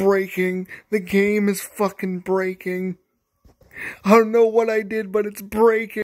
breaking. The game is fucking breaking. I don't know what I did, but it's breaking.